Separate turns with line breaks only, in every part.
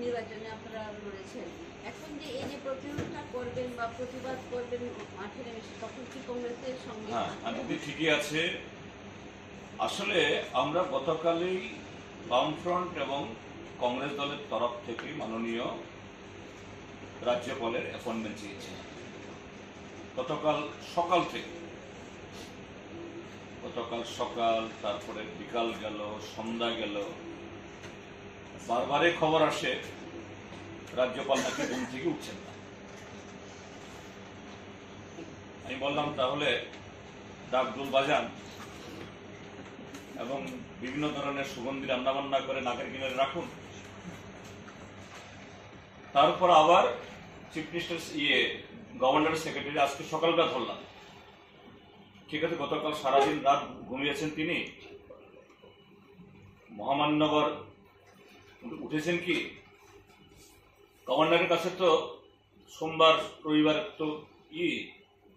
নির্বাচনে আপনারা লড়েছেন। এখন যে এই যে প্রতিরোধটা করবেন বা প্রতিবাদ করবেন মাঠে নেমে তখন কি কংগ্রেসের সঙ্গে
হ্যাঁ ঠিকই আছে। আসলে আমরা গতকালই বামফ্রন্ট এবং কংগ্রেস দলের তরফ থেকে মাননীয় রাজ্যপালের অ্যাপয়েন্টমেন্ট চেয়েছিলাম গতকাল সকাল থেকে। গতকাল সকাল তারপরে বিকাল গেল সন্ধ্যা গেল বারবারে খবর আসে, রাজ্যপাল নাকি ঘুম থেকে উঠছেন না। আমি বললাম, তাহলে ডাকডুল বাজান এবং বিভিন্ন ধরনের সুগন্ধি রান্নাবান্না করে নাকের কিনারে রাখুন। তারপর আবার চিফ মিনিস্টার ইয়ে গভর্নর সেক্রেটারি আজকে সকালবেলা ধরলাম। ঠিক আছে, গতকাল সারাদিন রাত ঘুমিয়েছেন তিনি। মহামান্যগর উঠেছেন কি? গভর্নরের কাছে তো সোমবার রবিবার তো ই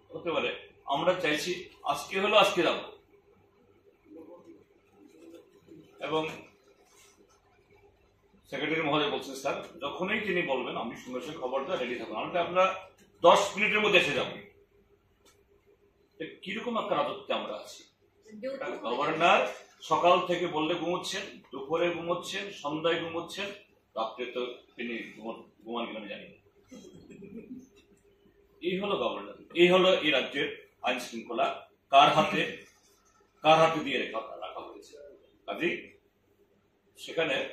হতে পারে। আমরা চাইছি আজকে হলো আজকে যাব। এবং সেক্রেটারি মহোদয় বলছেন স্যার যখনই তিনি বলবেন আমি সঙ্গে সঙ্গে খবরটা রেডি থাকব। আমরা আমরা দশ মিনিটের মধ্যে এসে যাব। কীরকম একটা রাজত্বে আমরা আছি? গভর্নর সকাল থেকে বললে ঘুমোচ্ছেন, দুপুরে ঘুমোচ্ছেন, সন্ধ্যায় ঘুমোচ্ছেন, রাত্রে তো তিনি ঘুমো- ঘুমান কিনা জানি। এই হলো গভর্নর। এই হলো এই রাজ্যের আইন শৃঙ্খলা। কার হাতে? কার হাতে দিয়ে রেখা রাখা হয়েছে? কাজেই সেখানে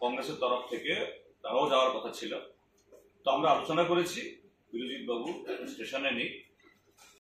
কংগ্রেসের তরফ থেকে তারাও যাওয়ার কথা ছিল। তো আমরা আলোচনা করেছি বিরোজিৎ বাবু স্টেশনে নেই।